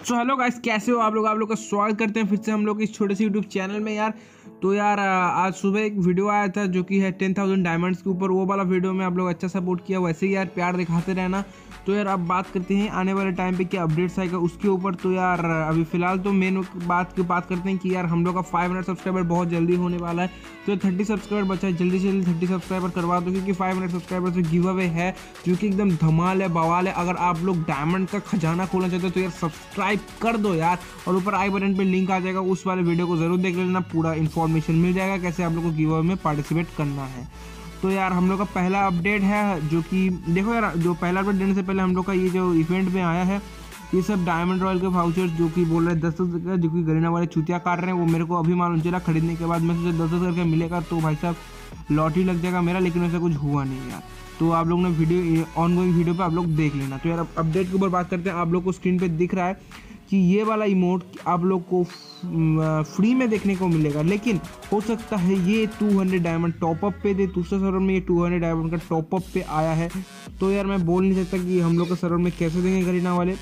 So hello guys कैसे हो आप लोग? आप लोग का स्वागत करते हैं फिर से हम लोग इस छोटे से यूट्यूब चैनल में। यार तो यार आज सुबह एक वीडियो आया था जो कि है टेन थाउज़ेंड डायमंड्स के ऊपर। वो वाला वीडियो में आप लोग अच्छा सपोर्ट किया। वैसे ही यार, प्यार दिखाते रहना। तो यार, अब बात करते हैं आने वाले टाइम पे क्या अपडेट्स आएगा उसके ऊपर। तो यार, अभी फ़िलहाल तो मेन बात की बात करते हैं कि यार, हम लोग का फाइव हंड्रेड सब्सक्राइबर बहुत जल्दी होने वाला है। तो थर्टी सब्सक्राइबर बचा है। जल्दी से जल्दी थर्टी सब्सक्राइबर करवा दो, क्योंकि फाइव हंड्रेड सब्सक्राइबर से गिव अवे है, जो कि एकदम धमाल है, बवाल है। अगर आप लोग डायमंड का खजाना खोलना चाहते हो तो यार सब्सक्राइब कर दो यार। और ऊपर आई बटन पर लिंक आ जाएगा। उस वाले वीडियो को ज़रूर देख लेना। पूरा इन्फॉर्मेशन मिल जाएगा कैसे आप लोग को गिव में पार्टिसिपेट करना है। तो यार, हम लोग का पहला अपडेट है जो कि, देखो यार, जो पहला अपडेट देने से पहले हम लोग का ये जो इवेंट में आया है, ये सब डायमंड रॉयल के वाउचर्स जो कि बोल रहे हैं, दस दस का जो कि गरीना वाले चुतिया काट रहे हैं, वो मेरे को अभी मालूम चला, खरीदने के बाद मैं सोचा दस दस करके मिलेगा तो भाई साहब लॉटरी लग जाएगा मेरा, लेकिन वैसा कुछ हुआ नहीं यार। तो आप लोग ने वीडियो ऑन गोइंग वीडियो पे आप लोग देख लेना। तो यार अपडेट के ऊपर बात करते हैं, आप लोग को स्क्रीन पे दिख रहा है कि ये वाला इमोट आप लोग को फ्री में देखने को मिलेगा। लेकिन हो सकता है ये 200 डायमंड टॉपअप पे दे, दूसरे सर्वर में ये 200 डायमंड का टॉपअप पे आया है। तो यार मैं बोल नहीं सकता कि हम लोग के सर्वर में कैसे देंगे करीना वाले।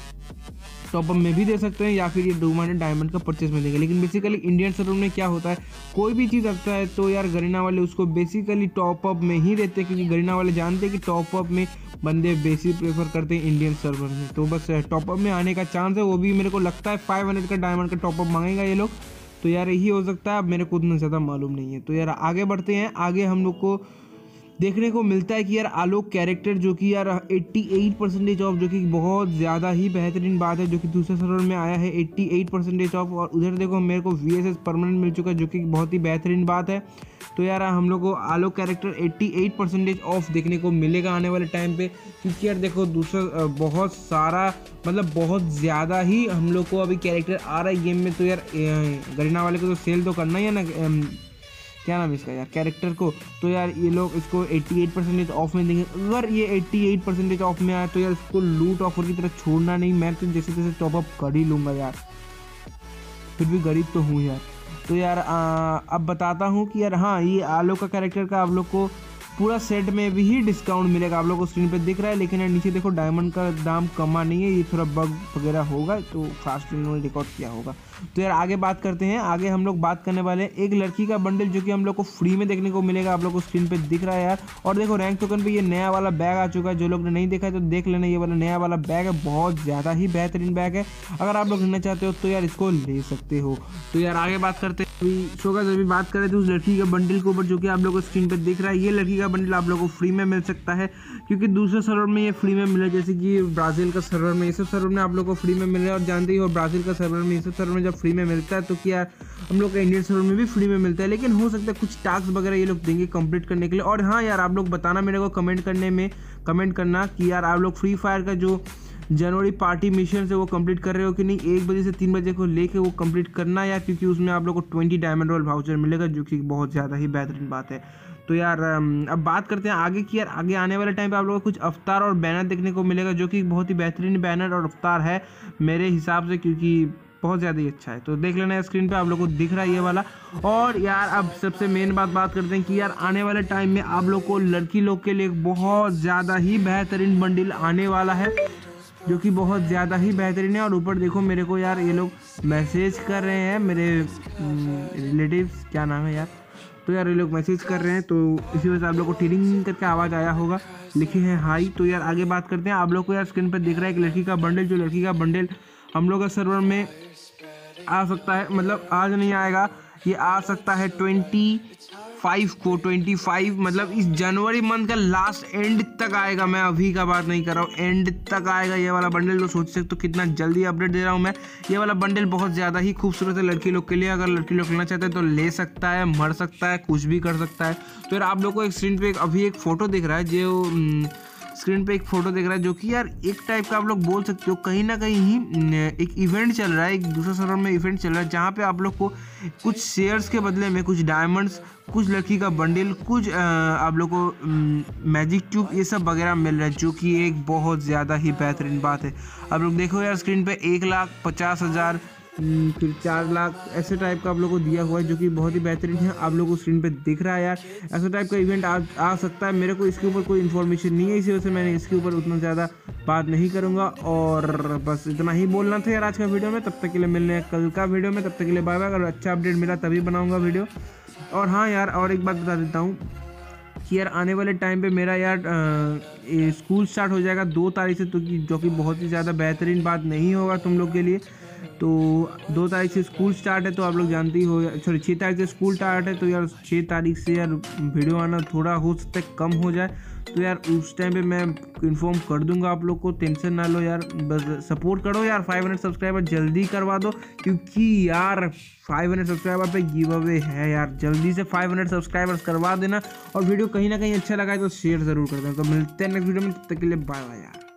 टॉपअप में भी दे सकते हैं या फिर ये हंड्रेड डायमंड का परचेज में देंगे लेकिन बेसिकली इंडियन सर्वर में क्या होता है, कोई भी चीज़ आता है तो यार गरीना वाले उसको बेसिकली टॉपअप में ही देते हैं, क्योंकि गरीना वाले जानते हैं कि टॉपअप में बंदे बेसिक प्रेफर करते हैं इंडियन सर्वर में। तो बस टॉपअप में आने का चांस है, वो भी मेरे को लगता है फाइव हंड्रेड का डायमंड का टॉपअप मांगेगा ये लोग। तो यार यही हो सकता है, अब मेरे को उतना ज़्यादा मालूम नहीं है। तो यार आगे बढ़ते हैं, आगे हम लोग को देखने को मिलता है कि यार आलोक कैरेक्टर जो कि यार 88 परसेंटेज ऑफ़ जो कि बहुत ज़्यादा ही बेहतरीन बात है, जो कि दूसरे सर्वर में आया है 88 परसेंटेज ऑफ़ और उधर देखो मेरे को वीएसएस परमानेंट मिल चुका है, जो कि बहुत ही बेहतरीन बात है। तो यार हम लोग को आलोक कैरेक्टर 88 परसेंटेज ऑफ़ देखने को मिलेगा आने वाले टाइम पे, क्योंकि यार देखो दूसरा बहुत सारा मतलब बहुत ज़्यादा ही हम लोग को अभी कैरेक्टर आ रहा है गेम में तो यार गरीना वाले को तो सेल तो करना ही है ना क्या नाम इसका यार? कैरेक्टर को। तो यार ये लोग इसको 88 परसेंटेज ऑफ़ में देंगे। अगर ये 88 परसेंटेज ऑफ़ में आए तो यार इसको लूट ऑफ़र की तरह छोड़ना नहीं। मैं तो जैसे तैसे टॉपअप कर ही लूँगा यार। फिर भी गरीब तो हूँ यार। तो यार आ, अब बताता हूँ कि यार हाँ ये आलो का कैरेक्टर का आप लोग को पूरा सेट में भी ही डिस्काउंट मिलेगा। आप लोग को स्क्रीन पे दिख रहा है, लेकिन यार नीचे देखो डायमंड का दाम कमा नहीं है, ये थोड़ा बग वगैरह होगा तो फास्ट इन्होंने रिकॉर्ड किया होगा। तो यार, आगे बात करते हैं। आगे हम लोग बात करने वाले हैं एक लड़की का बंडल जो कि हम लोग को फ्री में देखने को मिलेगा। आप लोग को स्क्रीन पे दिख रहा है यार। और देखो रैंक टोकन पे ये नया वाला बैग आ चुका है। जो लोग ने नहीं देखा है तो देख लेना, ये वाला नया वाला बैग है। बहुत ज़्यादा ही बेहतरीन बैग है। अगर आप लोग लेना चाहते हो तो यार इसको ले सकते हो। तो यार, आगे बात करते हैं। अभी शोगा अभी बात करें तो उस लड़की के बंडल के ऊपर, जो कि आप लोग को स्क्रीन पर दिख रहा है। ये लड़की का बंडल आप लोगों को फ्री में मिल सकता है, क्योंकि दूसरे सर्वर में ये फ्री में मिला, जैसे कि ब्राज़ील का सर्वर में ये सब सर्वर में आप लोग को फ्री में मिल रहा है, और जानते ही हो ब्राज़ील का सर्वर में ये सब सर्वर में जब फ्री में मिलता है तो क्या हम लोग का इंडियन सर्वर में भी फ्री में मिलता है, लेकिन हो सकता है कुछ टास्क वगैरह ये लोग देंगे कंप्लीट करने के लिए। और हाँ यार, आप लोग बताना मेरे को कमेंट करने में कमेंट करना कि यार आप लोग फ्री फायर का जो जनवरी पार्टी मिशन से वो कंप्लीट कर रहे हो कि नहीं? एक बजे से तीन बजे को लेके वो कंप्लीट करना यार क्योंकि उसमें आप लोग को ट्वेंटी डायमंड रोल वाउचर मिलेगा, जो कि बहुत ज़्यादा ही बेहतरीन बात है। तो यार अब बात करते हैं आगे की यार। आगे आने वाले टाइम पे आप लोगों को कुछ अवतार और बैनर देखने को मिलेगा, जो कि बहुत ही बेहतरीन बैनर और अवतार है मेरे हिसाब से, क्योंकि बहुत ज़्यादा ही अच्छा है। तो देख लेना स्क्रीन पे, आप लोग को दिख रहा है ये वाला। और यार, अब सबसे मेन बात बात करते हैं कि यार, आने वाले टाइम में आप लोग को लड़की लोग के लिए बहुत ज़्यादा ही बेहतरीन बंडल आने वाला है। जो कि बहुत ज़्यादा ही बेहतरीन है। और ऊपर देखो, मेरे को यार ये लोग मैसेज कर रहे हैं, मेरे रिलेटिव्स क्या नाम है यार? तो यार ये लोग मैसेज कर रहे हैं तो इसी वजह से आप लोग को टीरिंग करके आवाज़ आया होगा। लिखे हैं हाई तो यार आगे बात करते हैं। आप लोग को यार स्क्रीन पर दिख रहा है एक लड़की का बंडल जो लड़की का बंडल हम लोग का सर्वर में आ सकता है। मतलब आज नहीं आएगा, ये आ सकता है ट्वेंटी फाइव को ट्वेंटी फाइव मतलब इस जनवरी मंथ का लास्ट एंड तक आएगा। मैं अभी का बात नहीं कर रहा हूँ। एंड तक आएगा ये वाला बंडल तो सोच सकते हो कितना जल्दी अपडेट दे रहा हूँ मैं। ये वाला बंडल बहुत ज़्यादा ही खूबसूरत है लड़की लोग के लिए। अगर लड़की लोग लेना चाहते हैं तो ले सकता है, मर सकता है, कुछ भी कर सकता है। तो यार आप लोग को एक स्क्रीन पे अभी एक फ़ोटो दिख रहा है जो स्क्रीन पे एक फ़ोटो देख रहा है जो कि यार एक टाइप का आप लोग बोल सकते हो, कहीं ना कहीं ही एक इवेंट चल रहा है, एक दूसरे सर्वर में इवेंट चल रहा है, जहाँ पे आप लोग को कुछ शेयर्स के बदले में कुछ डायमंड्स कुछ लड़की का बंडल कुछ आप लोग को मैजिक ट्यूब ये सब वगैरह मिल रहा है, जो कि एक बहुत ज़्यादा ही बेहतरीन बात है। आप लोग देखो यार स्क्रीन पर एक लाख पचास हज़ार फिर चार लाख ऐसे टाइप का आप लोग को दिया हुआ है जो कि बहुत ही बेहतरीन है। आप लोग को स्क्रीन पे दिख रहा है यार। ऐसा टाइप का इवेंट आ, आ सकता है। मेरे को इसके ऊपर कोई इन्फॉर्मेशन नहीं है इसी वजह से मैंने इसके ऊपर उतना ज़्यादा बात नहीं करूँगा। और बस इतना ही बोलना था यार आज का वीडियो में। तब तक के लिए मिलने कल का वीडियो में। तब तक के लिए बाय बाय अगर अच्छा अपडेट मिला तभी बनाऊँगा वीडियो और हाँ यार और एक बात बता देता हूँ कि यार आने वाले टाइम पे मेरा यार स्कूल स्टार्ट हो जाएगा दो तारीख से तो जो कि बहुत ही ज़्यादा बेहतरीन बात नहीं होगा तुम लोग के लिए। तो दो तारीख से स्कूल स्टार्ट है तो आप लोग जानते ही हो सॉरी छः तारीख से स्कूल स्टार्ट है तो यार छः तारीख से यार वीडियो आना थोड़ा हो सकता है कम हो जाए। तो यार उस टाइम पे मैं इन्फॉर्म कर दूँगा आप लोग को टेंशन ना लो यार, बस सपोर्ट करो यार 500 सब्सक्राइबर जल्दी करवा दो, क्योंकि यार 500 सब्सक्राइबर पे गिव अवे है यार, जल्दी से 500 सब्सक्राइबर्स करवा देना, और वीडियो कहीं ना कहीं अच्छा लगा है तो शेयर ज़रूर कर देना। तो मिलते हैं नेक्स्ट वीडियो में, तब तक के लिए बाय बाय यार।